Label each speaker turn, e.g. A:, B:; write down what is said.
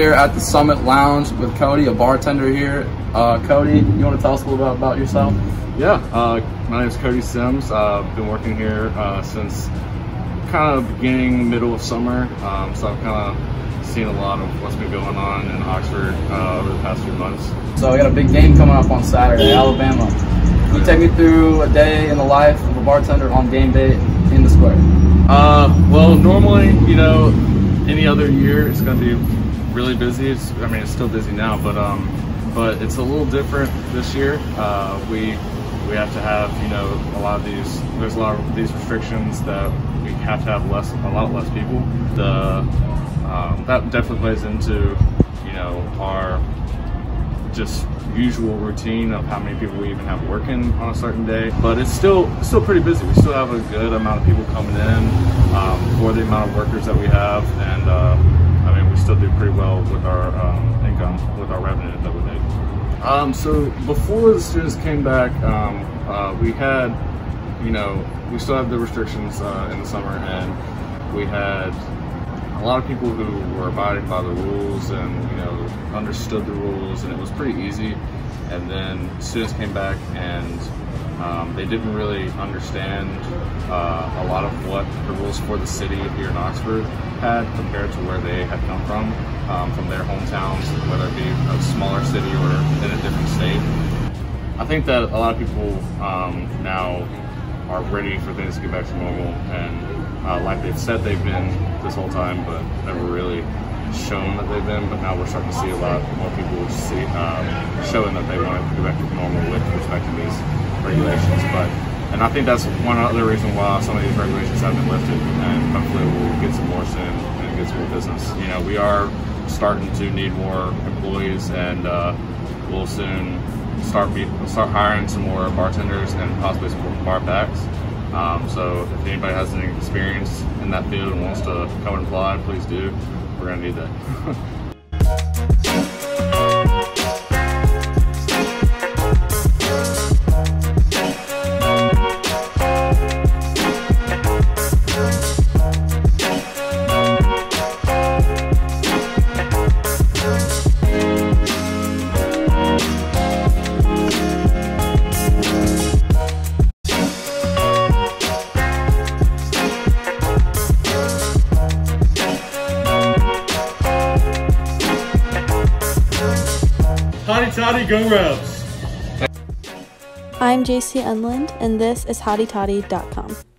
A: here at the Summit Lounge with Cody, a bartender here. Uh, Cody, you want to tell us a little bit about yourself?
B: Yeah, uh, my name is Cody Sims. I've uh, been working here uh, since kind of beginning, middle of summer. Um, so I've kind of seen a lot of what's been going on in Oxford uh, over the past few months.
A: So we got a big game coming up on Saturday, Alabama. Can you take me through a day in the life of a bartender on game day in the square?
B: Uh, well, normally, you know, any other year it's going to be really busy. It's, I mean, it's still busy now, but um, but it's a little different this year. Uh, we we have to have you know a lot of these. There's a lot of these restrictions that we have to have less, a lot less people. The um, that definitely plays into you know our just usual routine of how many people we even have working on a certain day. But it's still still pretty busy. We still have a good amount of people coming in um, for the amount of workers that we have, and uh, still do pretty well with our um, income, with our revenue that we make. Um, so before the students came back, um, uh, we had, you know, we still have the restrictions uh, in the summer, and we had a lot of people who were abiding by the rules and you know understood the rules and it was pretty easy and then students came back and um, they didn't really understand uh, a lot of what the rules for the city here in Oxford had compared to where they had come from, um, from their hometowns, whether it be a smaller city or in a different state. I think that a lot of people um, now are ready for things to get back to normal and uh, like they've said they've been this whole time, but never really shown that they've been. But now we're starting to see a lot more people see, um, showing that they want to go back to normal with respect to these regulations. But and I think that's one other reason why some of these regulations have been lifted, and hopefully we'll get some more soon and get some more business. You know, we are starting to need more employees, and uh, we'll soon start be, start hiring some more bartenders and possibly some more bar backs. Um, so if anybody has any experience in that field and wants to come and apply, please do. We're to need that.
C: Toddy Go!
D: I'm JC Unland, and this is HottyToddy.com.